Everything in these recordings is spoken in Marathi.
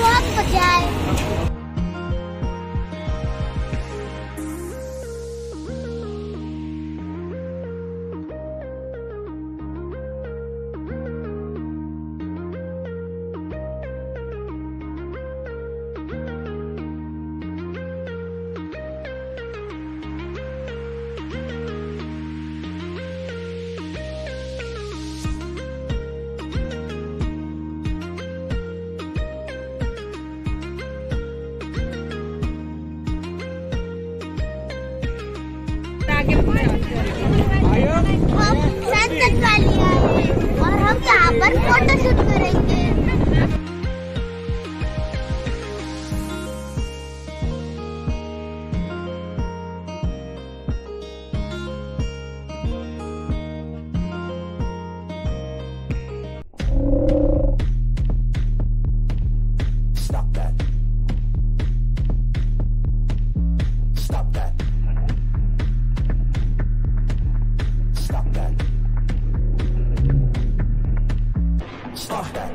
बहुत मजा आया हम वाली आए और हम यहाँ पर फोटो शूट करेंगे। Stop that.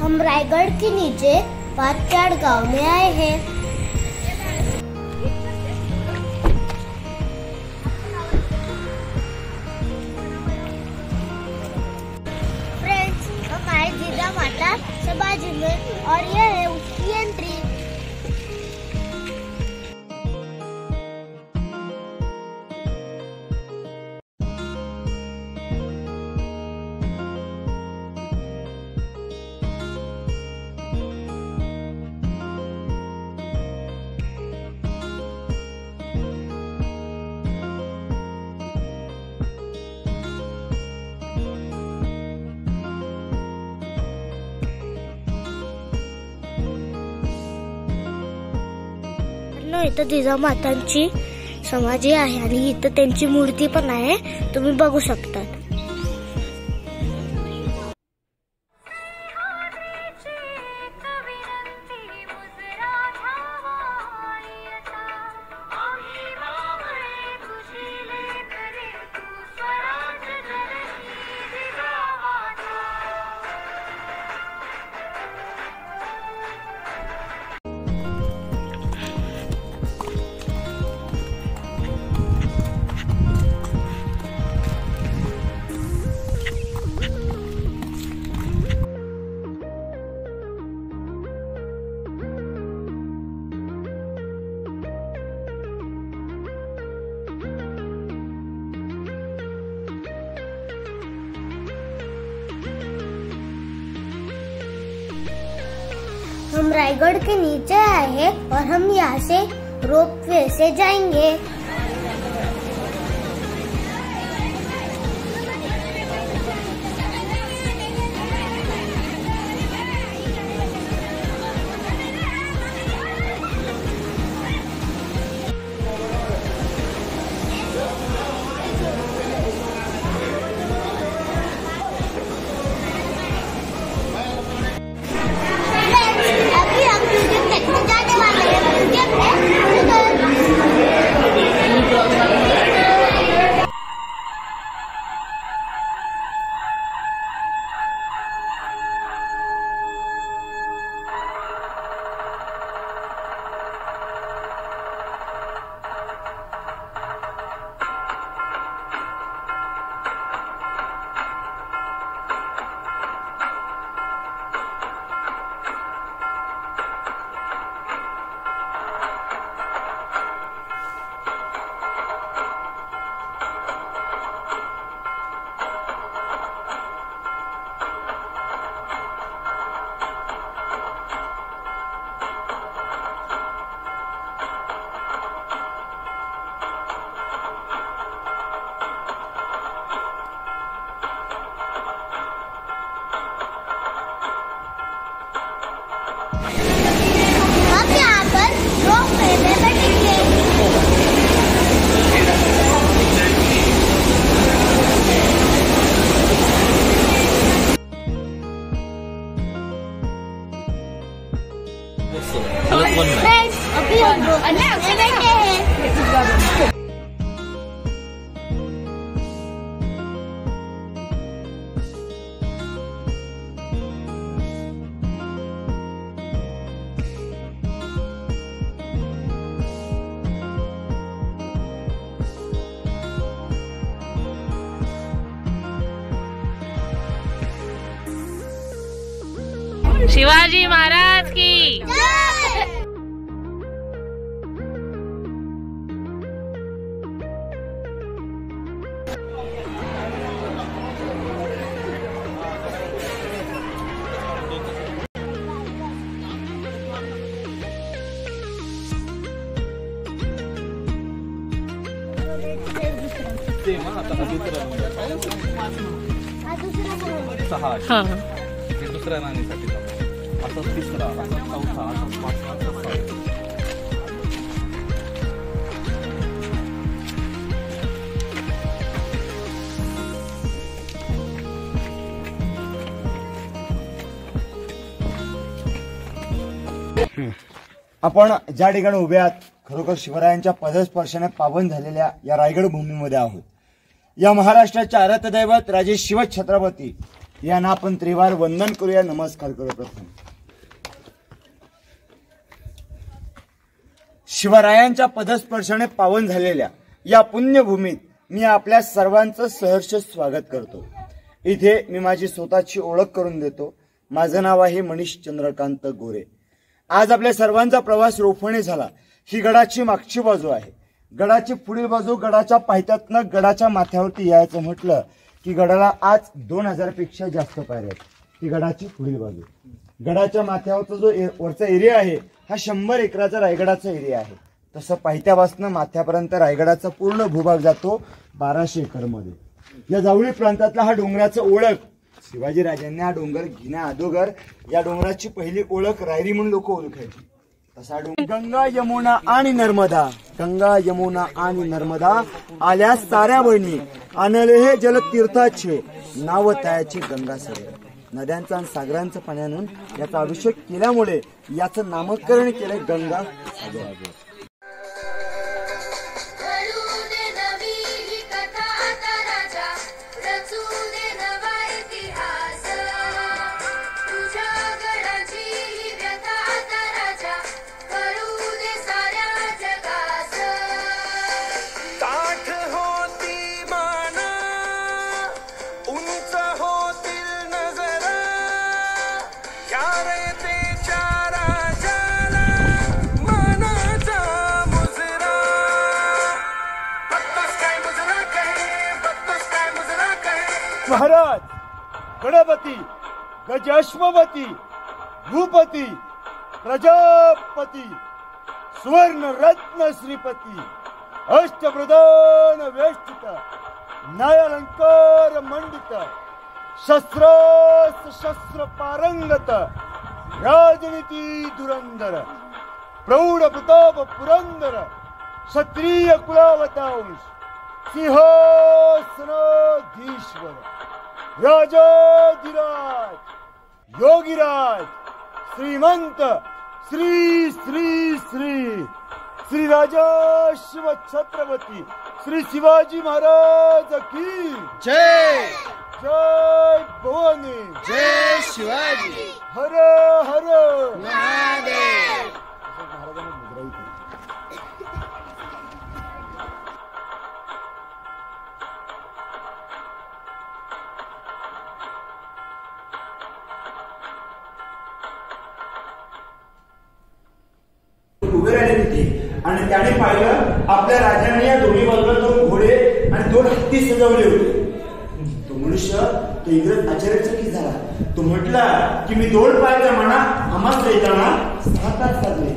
हम रायगढ़ के नीचे पाचाड़ गांव में आए हैं इथं जिजामातांची समाधी आहे आणि इथं त्यांची मूर्ती पण आहे. तुम्ही बघू शकता. हम रायगढ़ के नीचे आए हैं और हम यहाँ से रोप वे से जाएंगे। शिवाजी महाराज की. दुसऱ्या नाणीसाठी. तिसरा चौथा पाचवा सहावा. आपण ज्या ठिकाणी उभे आहात खरोखर शिवरायांच्या पदस्पर्शाने पावन झालेल्या या रायगड भूमीमध्ये आहोत या महाराष्ट्राच्या आराध्य दैवत राजे शिव छत्रपती यांना आपण त्रिवार वंदन करूया नमस्कार करू प्रथम शिवरायांच्या पदस्पर्शाने पावन झालेल्या या पुण्यभूमीत मी आपल्या सर्वांचं सहर्ष स्वागत करतो. इथे मी माझी स्वतःची ओळख करून देतो. माझं नाव आहे मनीष चंद्रकांत गोरे. आज आपल्या सर्वांचा प्रवास रोफणे झाला. ही गडाची मागची बाजू आहे. गडाची पुढील बाजू गडाच्या पायथ्यातनं गडाच्या माथ्यावरती यायचं म्हटलं की गडाला आज दोन हजारपेक्षा जास्त पायऱ्या आहेत. ही गडाची पुढील बाजू. गडाच्या माथ्यावरचा जो ए- वरचा एरिया आहे हा शंभर एकराचा रायगडाचा एरिया आहे. तसं पायथ्यापासून माथ्यापर्यंत रायगडाचा पूर्ण भूभाग जातो बाराशे एकरमध्ये. या जावळी प्रांतातला हा डोंगराचा ओळख शिवाजी राजांनी हा डोंगर घेण्या अगोदर या डोंगराची पहिली ओळख रायरी म्हणून लोक ओळखायची. तसा डोंगर गंगा यमुना आणि नर्मदा गंगा यमुना आणि नर्मदा आल्या साऱ्या बहिणी आणले हे जलतीर्थाचे नाव तयाचे गंगा नद्यांचा आणि सागरांचं पाण्यानं याचा अभिषेक केल्यामुळे याचं नामकरण केलंय गंगा सागर. महाराज गणपती गजाश्वपती भूपती प्रजापती सुवर्ण रत्न श्रीपती अष्टप्रधान वेष्टित न्यायालंकार मंडित शस्त्रास्त्र शस्त्र पारंगत राजनीती धुरंधर प्रौढ प्रताप पुरंदर क्षत्रिय कुलावतांश सिंहासनाधीश्वर. राजाधिराज योगीराज श्रीमंत श्री श्री श्री श्री राजा शिव छत्रपती श्री शिवाजी महाराज की जय। जय भवानी। जय शिवाजी। हर हर। महाराजांनी त्याने पाहिलं आपल्या राजाने या दोन्ही बाजूला दोन घोडे आणि दोन हत्ती सजवले होते. तो मनुष्य तो इंग्रज आश्चर्यचकित झाला. तो म्हटला की मी दोन पायाचा म्हणा आम्हाच येताना सहा तास लागले.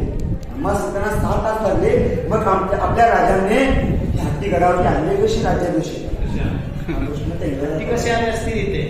आम्हाच येताना सहा तास लागले. मग आपल्या आपल्या राजाने हत्ती गडावरती आणले कशी त्या इंग्रजाचा. कसे आले असतील इथे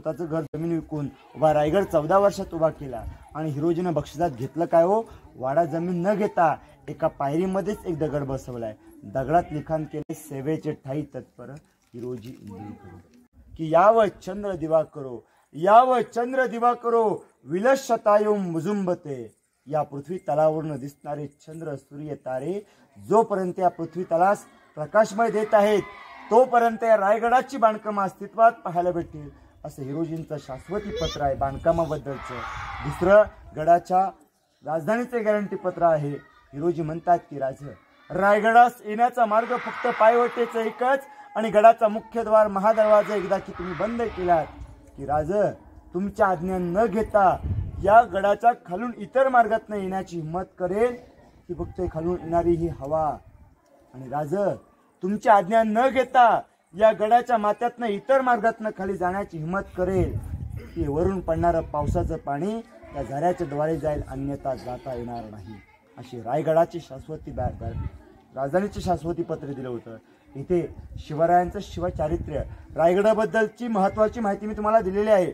स्वतःचं घर जमीन विकून उभा रायगड चौदा वर्षात उभा केला. आणि हिरोजीनं बक्षिसात घेतलं काय हो? वाडा जमीन न घेता एका पायरीमध्येच एक दगड बसवलाय. दगडात लिखाण केले सेवेचे ठाई तत्पर हिरोजी इंदुरीकर. की याव चंद्र दिवा करो याव चंद्र दिवा करो विलशतायो मुजुंबते. या पृथ्वी तलावरून दिसणारे चंद्र सूर्य तारे जोपर्यंत या पृथ्वी तलास प्रकाशमय देत आहेत तोपर्यंत या रायगडाची बांधकाम अस्तित्वात पाहायला भेटतील. असं हिरोजींचं शाश्वती पत्र आहे बांधकामाबद्दलचं. दुसरं गडाच्या राजधानीचे गॅरंटी पत्र आहे. हिरोजी म्हणतात की राज रायगडास येण्याचा मार्ग फक्त पायवटेचं एकच आणि गडाचा मुख्य द्वार महादरवाजा एकदा की तुम्ही बंद केलात. की राज तुमच्या आज्ञा न घेता या गडाच्या खालून इतर मार्गातनं येण्याची हिंमत करेल की फक्त खालून येणारी ही हवा. आणि राज तुमची आज्ञा न घेता या गडाच्या मात्यातनं इतर मार्गातनं खाली जाण्याची हिंमत करेल. की वरून पडणारं पावसाचं पाणी त्या झऱ्याच्या द्वारे जाईल अन्यथा जाता येणार नाही. अशी रायगडाची शाश्वती बॅ राजधानीची राजधानीचे शाश्वती पत्र दिलं होतं. इथे शिवरायांचं शिवचारित्र्य रायगडाबद्दलची महत्वाची माहिती मी तुम्हाला दिलेली आहे.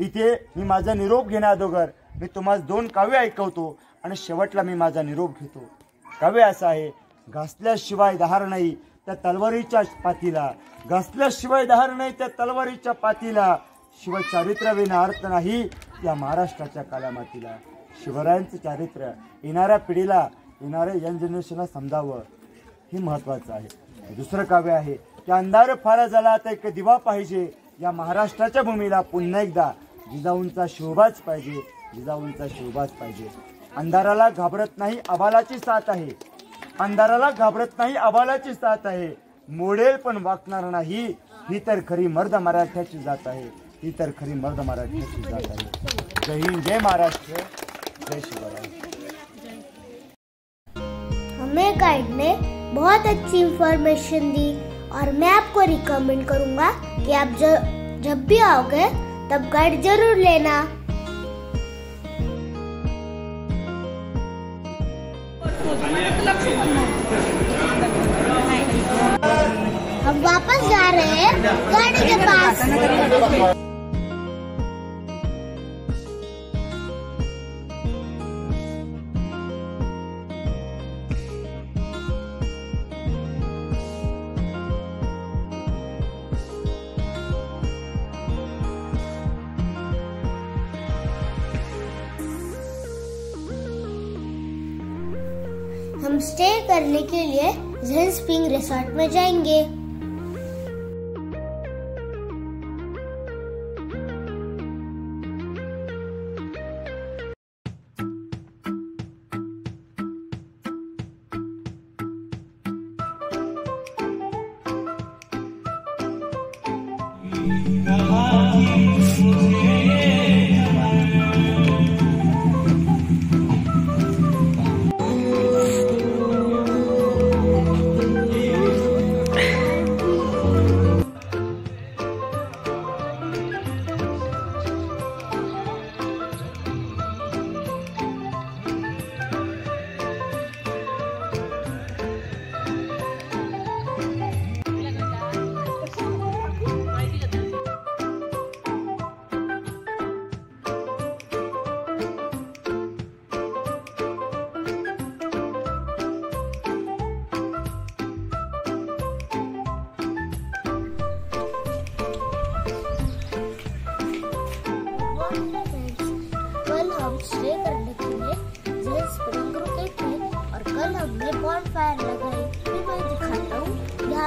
इथे मी माझा निरोप घेण्या अगोदर मी तुम्हाला दोन काव्य ऐकवतो आणि शेवटला मी माझा निरोप घेतो. काव्य असं आहे घासल्याशिवाय दहार नाही त्या तलवारीच्या पातीला. घासल्याशिवाय धार नाही त्या तलवारीच्या पातीला. शिवचारित्र्य चारित्र्याविना अर्थ नाही या महाराष्ट्राच्या कालामातीला. शिवरायांचं चारित्र्य येणाऱ्या पिढीला येणाऱ्या यंग जनरेशनला समजावं हे महत्वाचं आहे. दुसरं काव्य आहे की अंधार फार झाला तर एक दिवा पाहिजे. या महाराष्ट्राच्या भूमीला पुन्हा एकदा जिजाऊंचा शोभाच पाहिजे. जिजाऊंचा शोभाच पाहिजे. अंधाराला घाबरत नाही अबालाची साथ आहे. अंधाराला घाबरत नाही अबालाची साथ आहे. मोडेल पण वाकणार नाही. खरी मर्द मराठ्याची जात आहे. ही खरी मर्द मराठ्याची जात आहे. जय हिंद, जय महाराष्ट्र. जय शिवराय हमें गाइड ने बहुत अच्छी इंफॉर्मेशन दी और मैं आपको रिकमेंड करूँगा कि आप जो जब भी आओगे, तब गाइड ज़रूर लेना। हम वापस जा रहे हैं गाड़ी के पास। करने के लिए जेन स्प्रिंग रिसोर्ट में जाएँगे। कल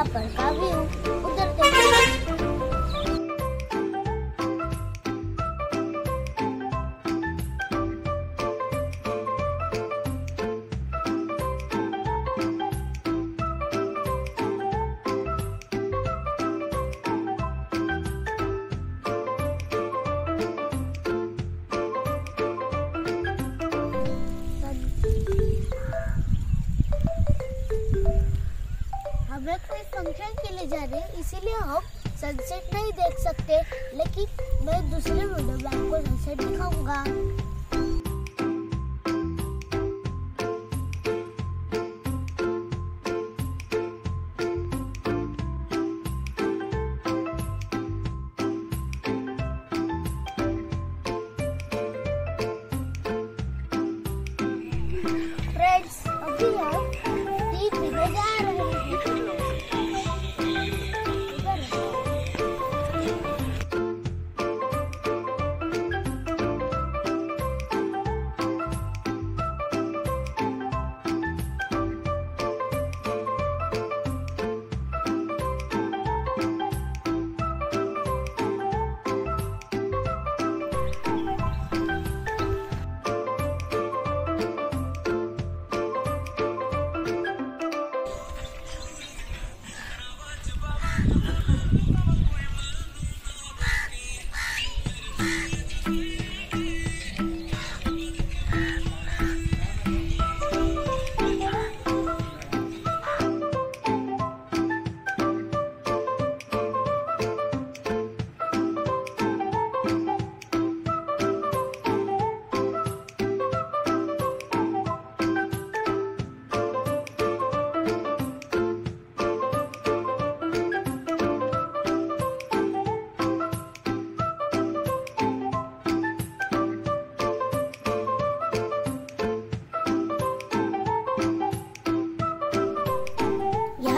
हूँ यहाँ người đầu bạc của thầy sẽ biết không con?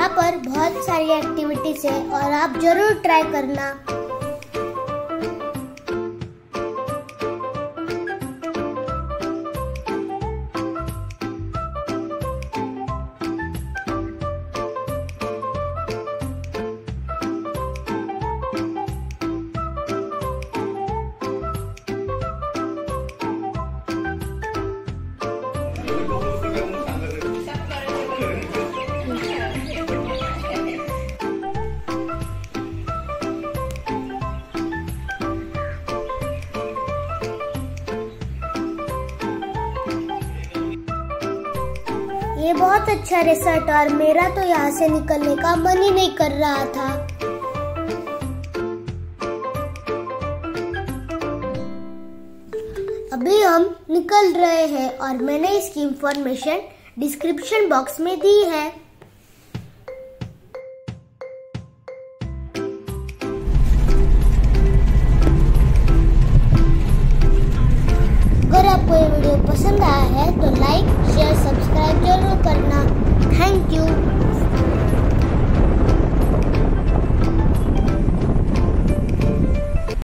यहाँ पर बहुत सारी एक्टिविटीज है और आप जरूर ट्राई करना। अच्छा रिसर्ट और मेरा तो यहाँ से निकलने का मन ही नहीं कर रहा था। अभी हम निकल रहे हैं और मैंने इसकी इंफॉर्मेशन डिस्क्रिप्शन बॉक्स में दी है।